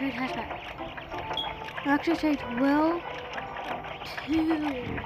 I'll actually trade Will to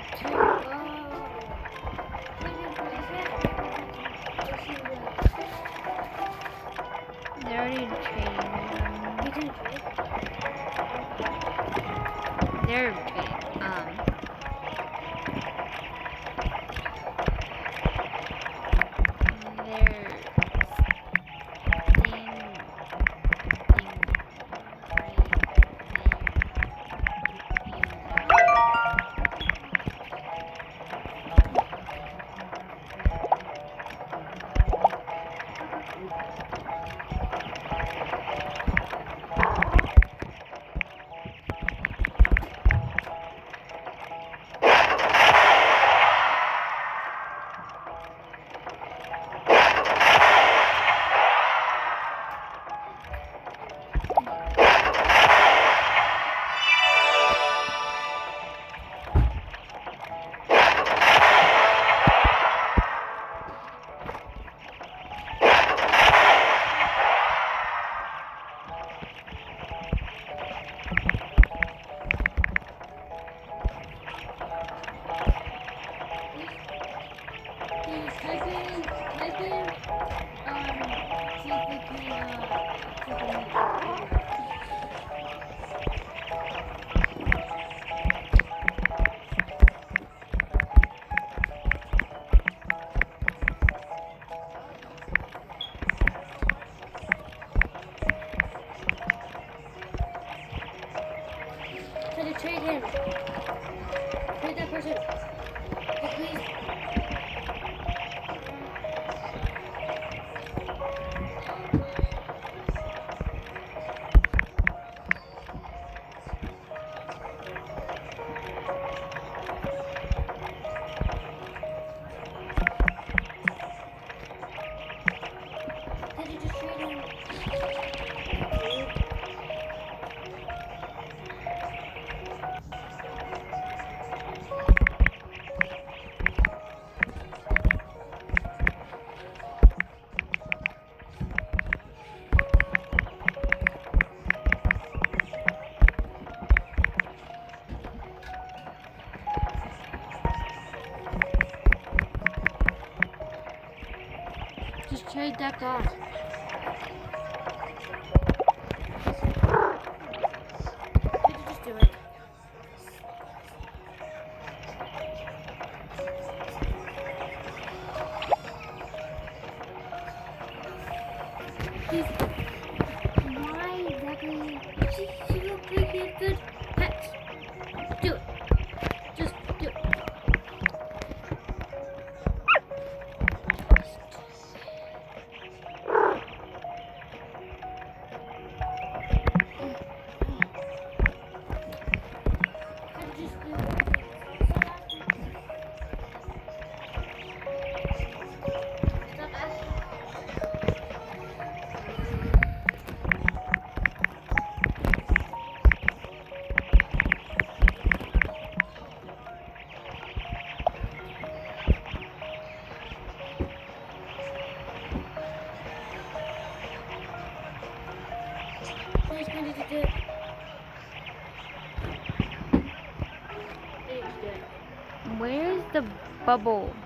that off. Why exactly? She, she looked pretty good. পাবো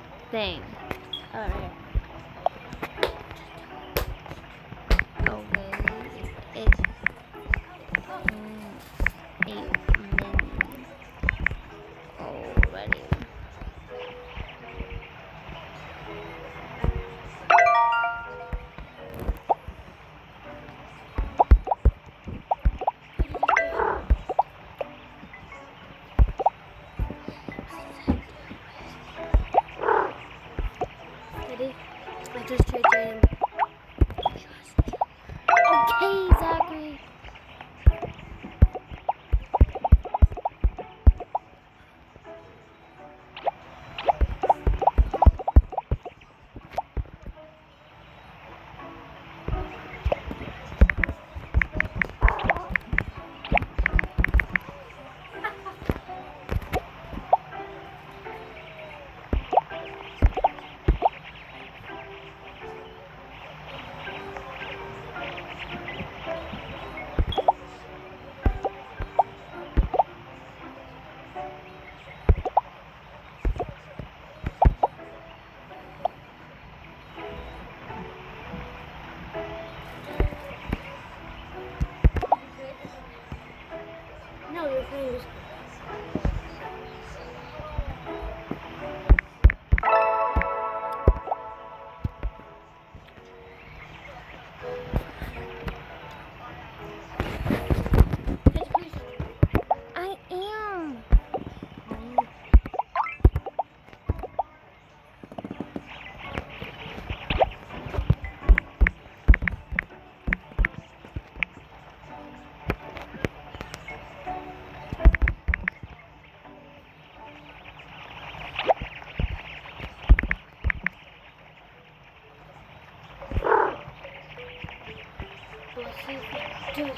Okay, Zachary. 就是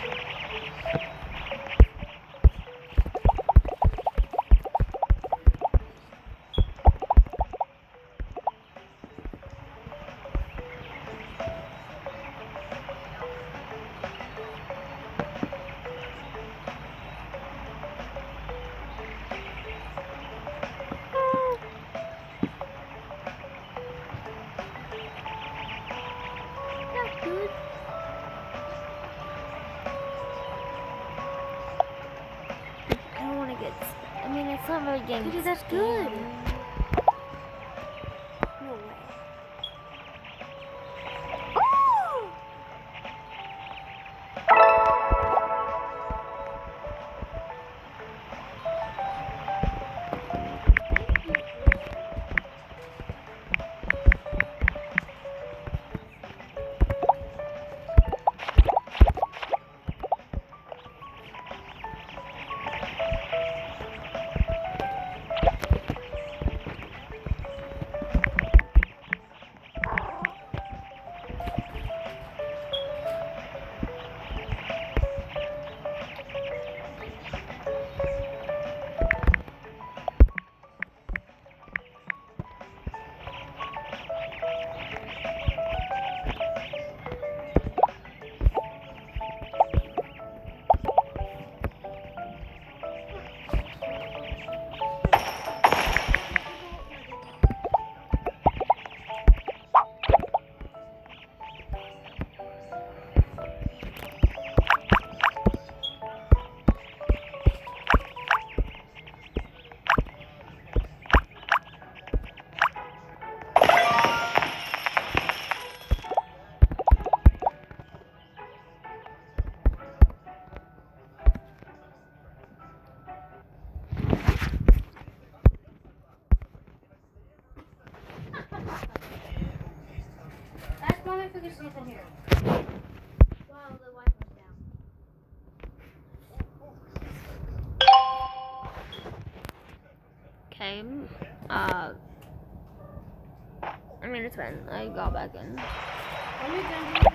game. Pretty, that's good. Uh, I mean, it's fine. I got back in.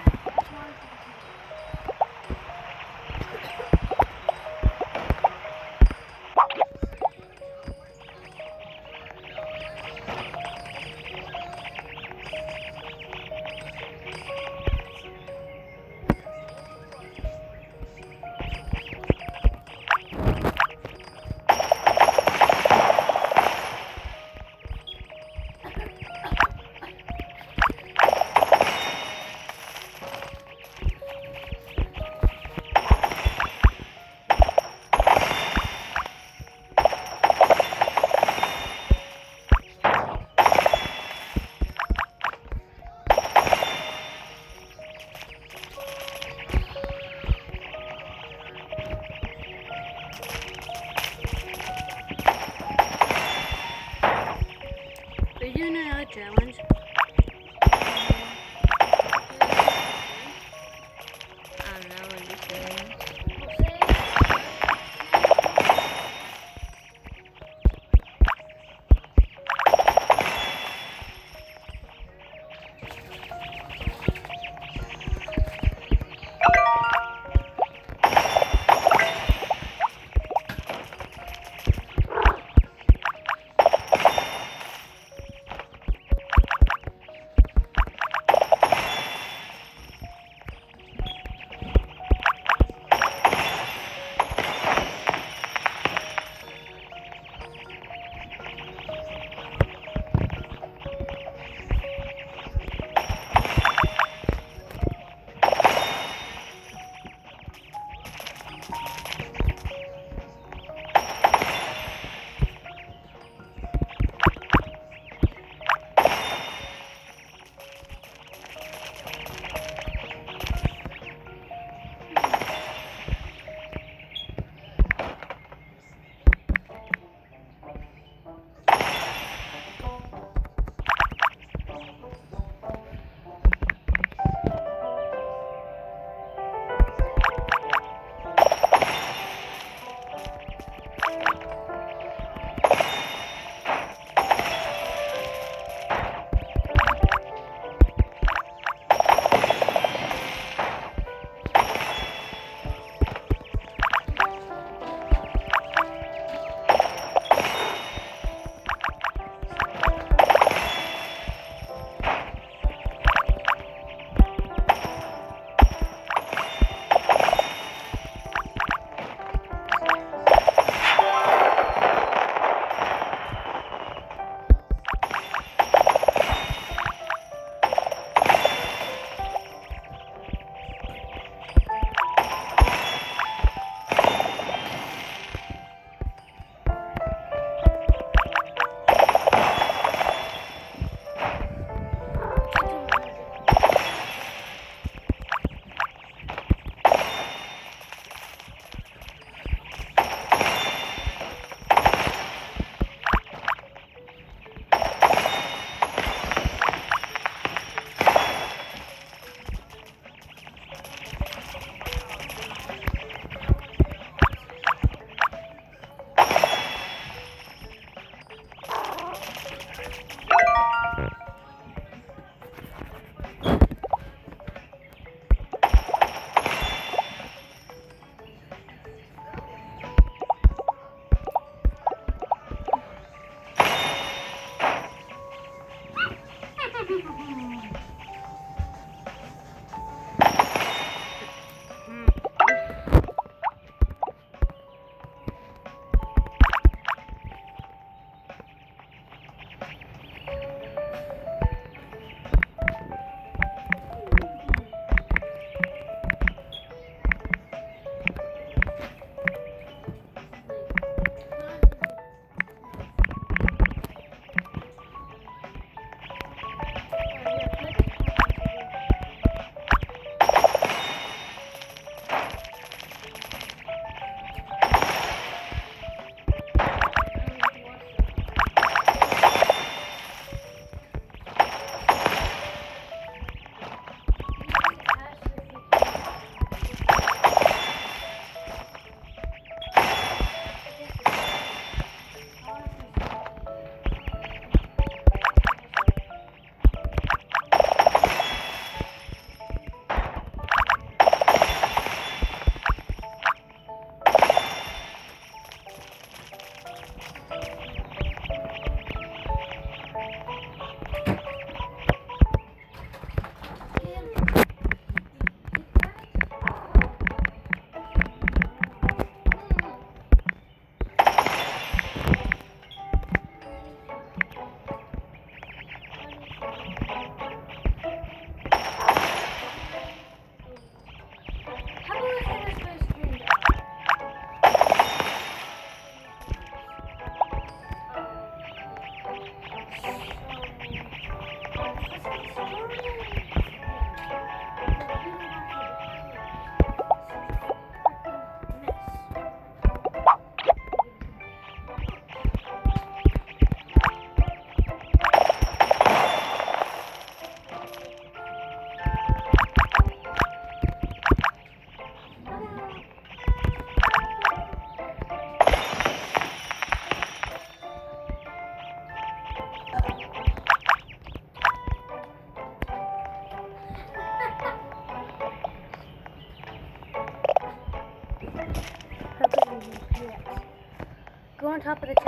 On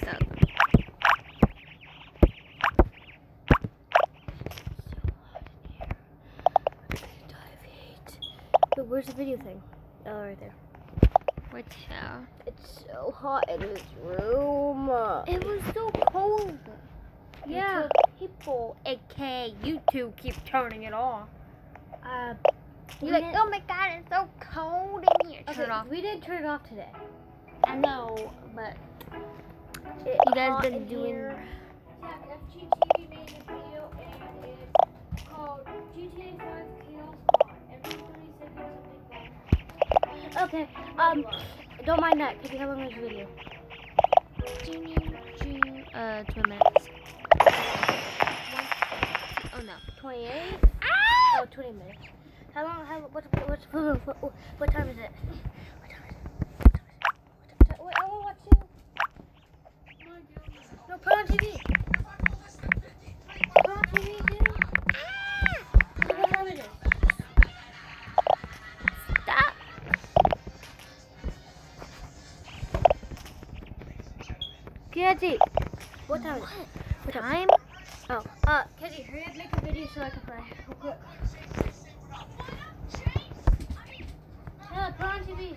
Maybe before I get stuck. But where's the video thing? Oh, right there. What's how? It's so hot in this room. It was so cold. Yeah. People, aka you two, keep turning it off. Uh, You're like, oh my god, it's so cold in here. Turn it off. We did turn it off today. I know, but It You guys been doing- here. Yeah, FGTV made a video and it's called GTA 5 Chaos Mod. Everybody said there's something fun. Okay. Um, don't mind that. Katie, how long is the video? uh, 20 minutes. Oh no. 28? Ah! Oh, 20 minutes. How long? How? What, what, what, what time is it? What time is it? What time is it? Wait, I want to watch you. No, put on TV. Put on TV, dude. Look what time. Stop. Katie. What time is it? What Time? Oh, uh, Katie, hurry up, make a video so I can play. Real quick. No, put on TV.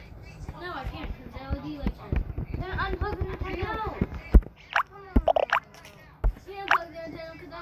No, I can't because LED lights are. Then unplug the Nintendo. No.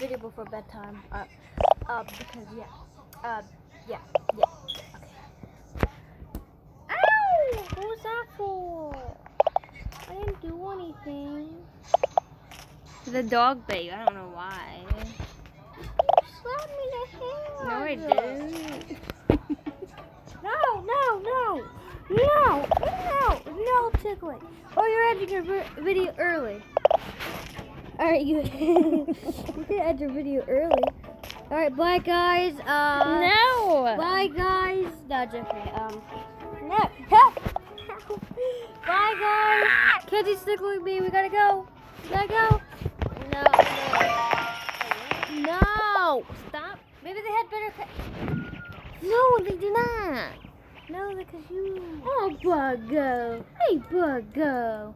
video before bedtime. Uh, uh, because yeah, uh, yeah, yeah. Okay. Ow! What was that for? I didn't do anything. The dog you. I don't know why. You slapped me in the hand. No, I didn't. No, no, no, no, no, no tickling. Oh, you're ending your video early. Are you. can end your video early. All right, bye guys. Uh, no. Bye guys. No, joking. Um, no. Bye guys. Kenzie's tickling me. We gotta go. We gotta go. No, no. No. Stop. Maybe they had better. No, they do not. no, because you. Oh, Buggo. Hey, Buggo.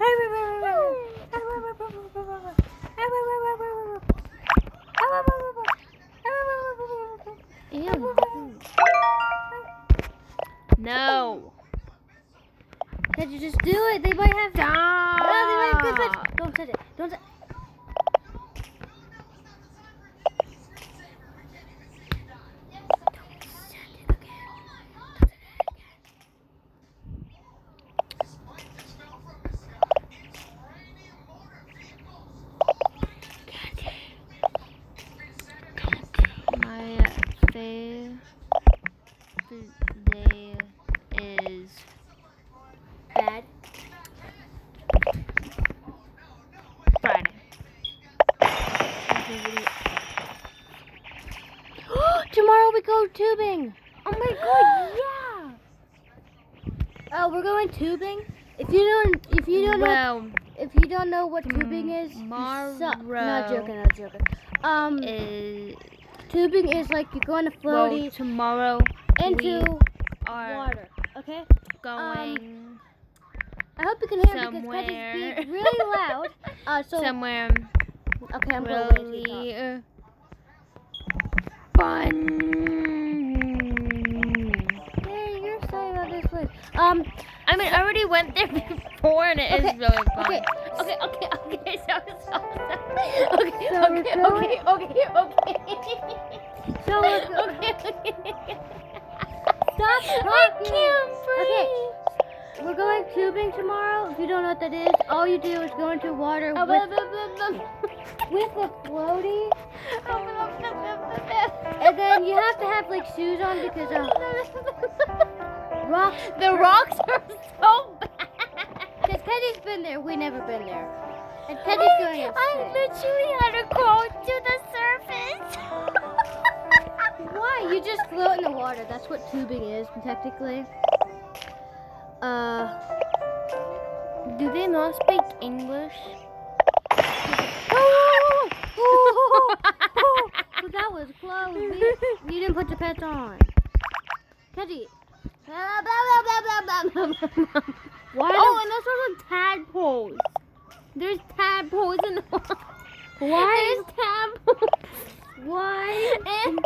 Ew. No. Can't you just do it? They might have. Stop. No, they might have good. Don't touch it. Don't touch. My favorite day is Bad. Friday. Tomorrow we go tubing. Oh my god, yeah. Oh, we're going tubing. If you don't, if you don't know, well, if you don't know what tubing is, you suck. Not joking, not joking. Um, is tubing is like you go on a well, tomorrow into water. Okay. going I hope you can hear me because Somewhere. being really loud. Uh, so somewhere okay, I'm going really uh, fun. Hey, you're sorry about this place. Um, I mean, I already went there before, and it is Okay, really fun. okay. okay, okay, okay. So, so, so. Okay, So we're okay, going- okay, okay, okay. So we're go- okay, okay. Stop I talking. can't breathe. Okay. we're going tubing tomorrow. If you don't know what that is, all you do is go into water Oh, with, blah, blah, blah, blah. with a floaty, Oh, and then you have to have like shoes on because uh, rocks. The rocks are so bad. Because Teddy's been there, we never been there, and Teddy's going to I literally had to crawl to the surface. Why? You just float in the water. That's what tubing is, technically. Uh. Do they not speak English? Oh, oh, oh, so that was close. You, you didn't put your pants on. Teddy. Why? Oh, and also the tadpoles. There's tadpoles in the water. Why? There's tadpoles. Why? And,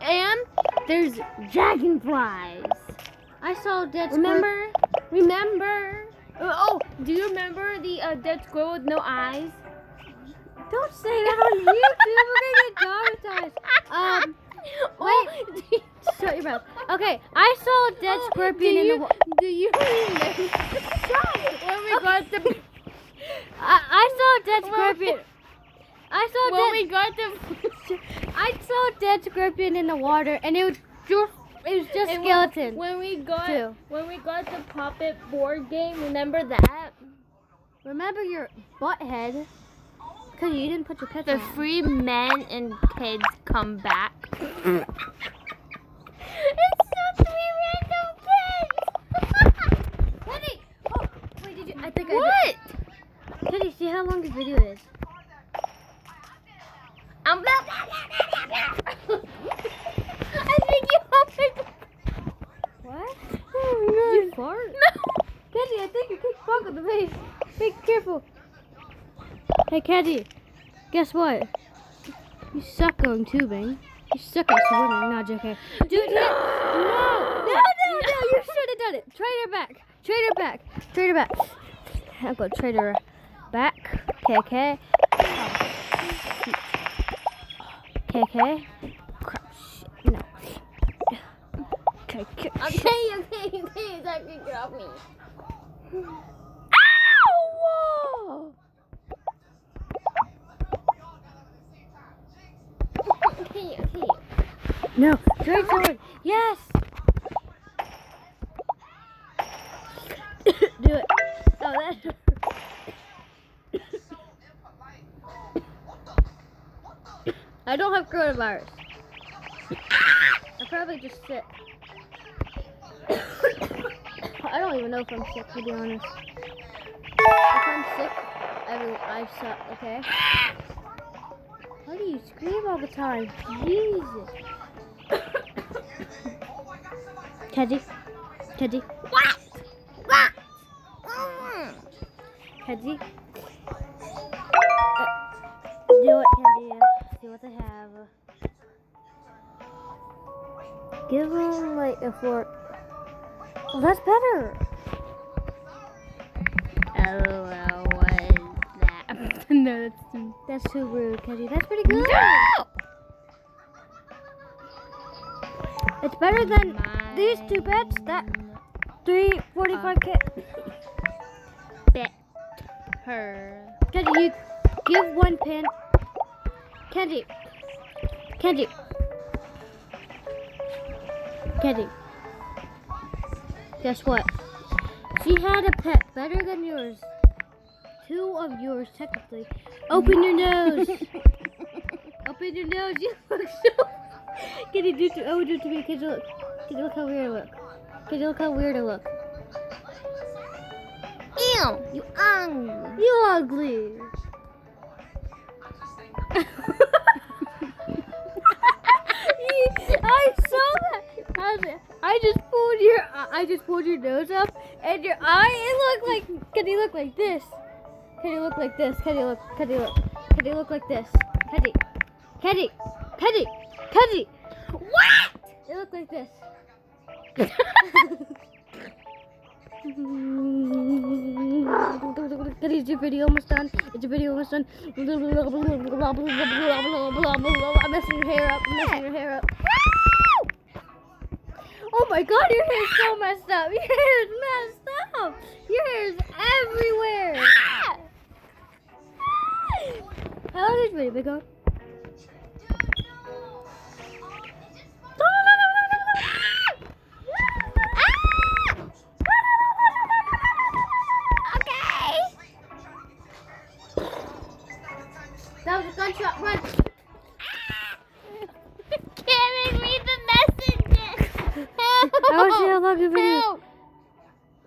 and there's dragonflies. I saw dead Remember? Remember? Oh, do you remember the uh, dead squirrel with no eyes? Don't say that on YouTube. We're gonna get demonetized. Um, wait. Oh, shut your mouth. Okay, I saw a dead oh, scorpion do in you, the. Wa- Do you remember when we got the I, I saw a dead scorpion. I saw a when dead. we got the I saw a dead scorpion in the water, and it was just it was just And when- skeleton. When we got Too. when we got the puppet board game, remember that? Remember your butt head, because you didn't put your pets The on. free men and kids come back. it's the three random kids. Teddy! Oh, wait, did you? I think I what? Teddy, see how long this video is. I'm blah. I think you opened. What? Oh, Did you fart? No. Teddy, I think you kicked Bug in the face. Be careful. Hey, Teddy, guess what? You suck going tubing. You suck at swimming. No, JK. Dude, no! No, no, no, no, you should have done it. Trade her back. Trade her back. Trade her back. I'm going to trade her back. KK. KK. Crap. No. KK. Okay, okay, okay. Can get off me. Ow! Okay, okay. No, trade sword. Yes. Do it. Oh, that. I don't have coronavirus. I'm probably just sick. I don't even know if I'm sick, to be honest. If I'm sick, I will, I suck, okay? Why do you scream all the time? Jesus. Teddy. Teddy. What? What? Teddy. Uh, do it, Teddy. See what they have. Give them like a fork. Oh, that's better. No, that's too... That's too rude, Teddy. That's pretty good. No! It's better than these two bets. That three forty-five k. Uh, bet her. Kenji, you give one pin. Kenji. Kenji. Kenji. Guess what? She had a pet better than yours. Two of yours, technically. Open your nose. Open your nose. You look so. Kenji, do to oh, do it to me. Can you look. Can you look how weird I look. Can you look how weird I look. Ew, you ugly. You ugly. I saw that. I was- I just pulled your I just pulled your nose up And your eye, it look like, can you look like this? He look like this? He look, he look, he look like this? Can he, can he? What? It looked like this. Is your video almost done? Is your video almost done? I'm messing your hair up. I'm messing your hair up. Oh my god, your hair's so messed up. Your hair's messed up. Your hair's everywhere. Ah! How long is your video been going? That was a gunshot. Run. Karen, read the messages. I want you to love your video. Help.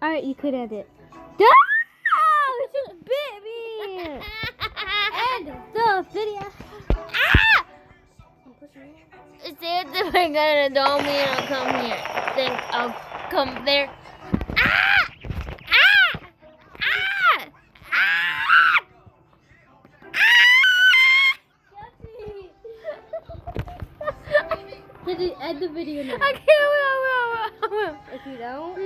Alright, you could end it. No! It Say if they're gonna dome me and I'll come here. Think I'll come there. Ah! Ah! Ah! Ah! Ah! Did you end the video now? I can't. I will. I will. I will. If you don't,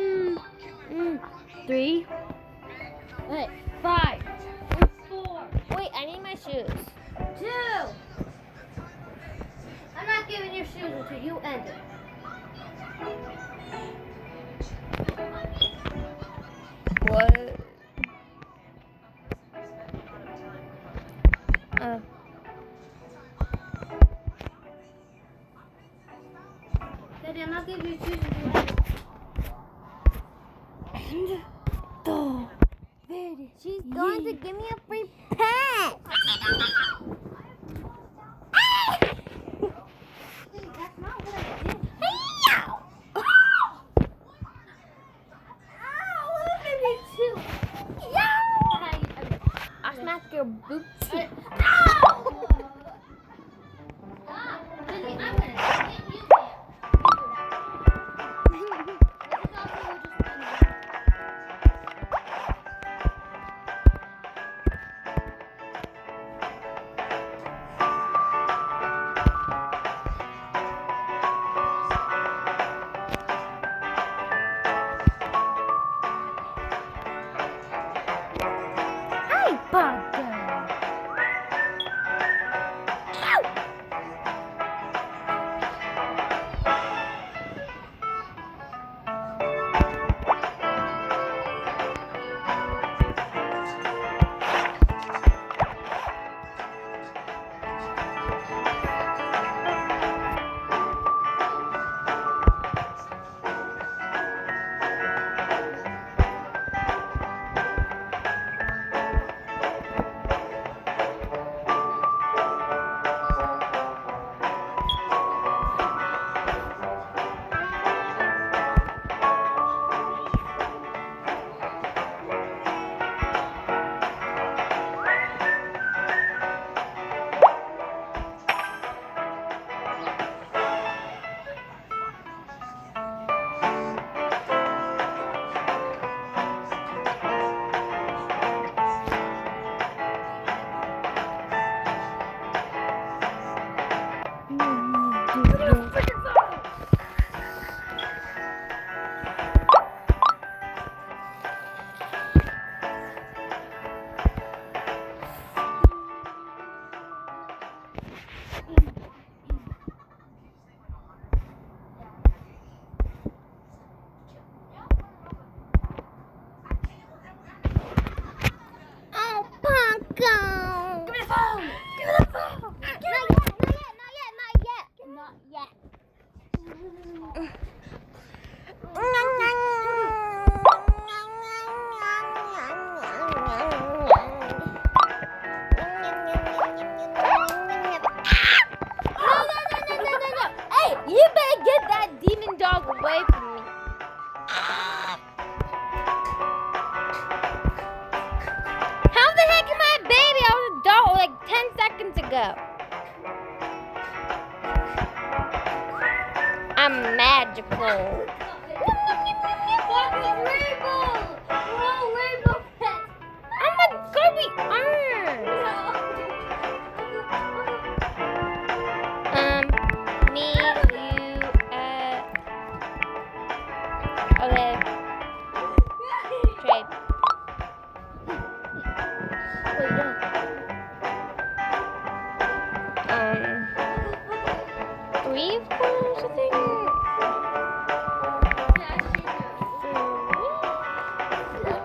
I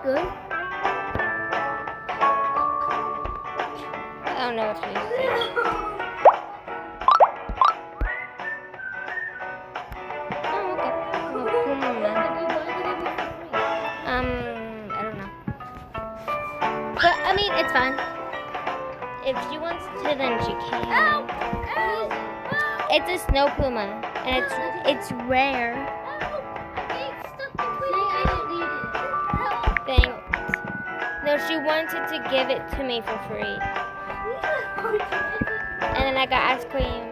good. I don't know. Oh, um, I don't know. But, I mean, it's fine. If she wants to, then she can. Oh. It's a snow puma, and it's it's rare. Thanks. No, she wanted to give it to me for free. And then I got ice cream.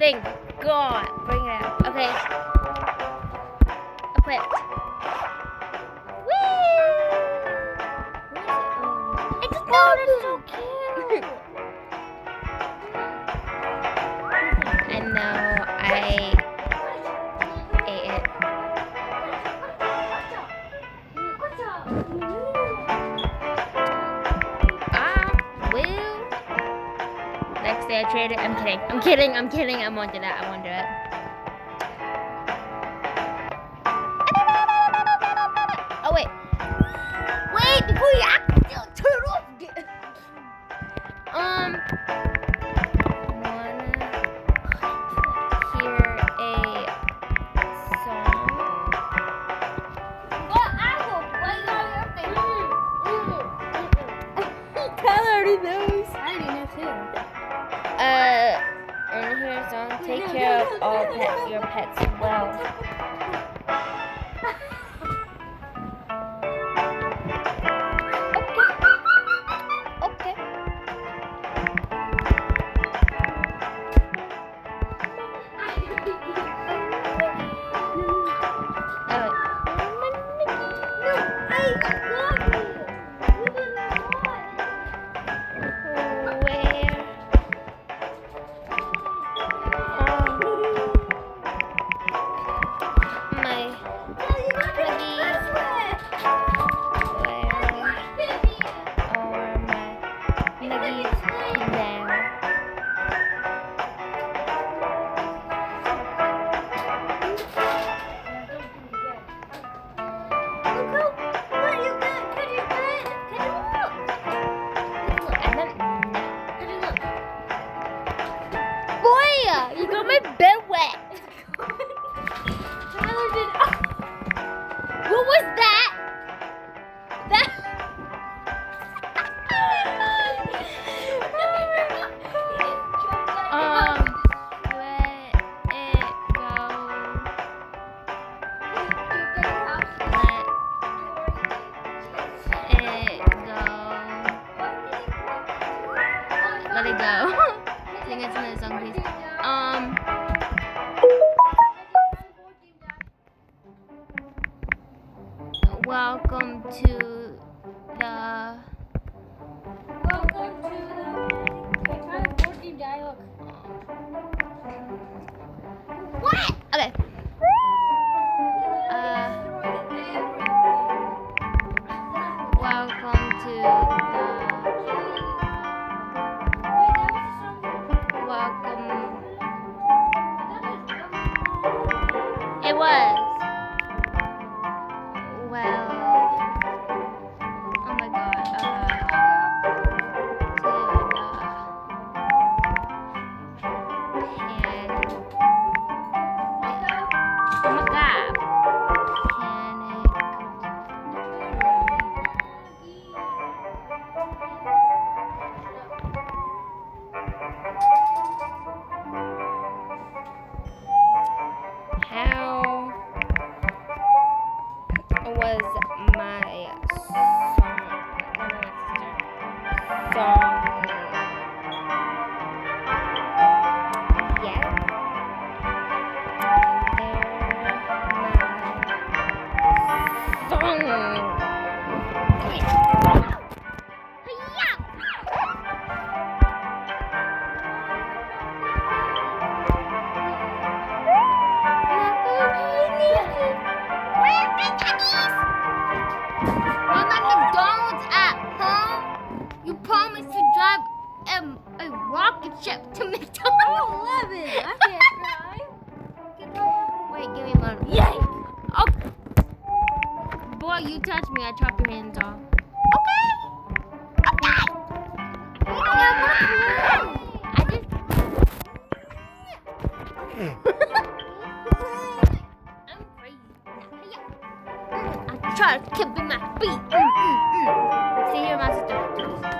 Thank God. Bring it out. Okay. kidding. I'm kidding. I'm kidding. I'm onto that. I'm go. rocket ship to McDonald's. Oh, I love it. I can't drive. Wait, give me a moment. Yay! Oh. Boy, you touched me. I chopped your hands off. Okay. Okay. I just. I'm crazy. I try to keep my feet. See mm, mm. See your.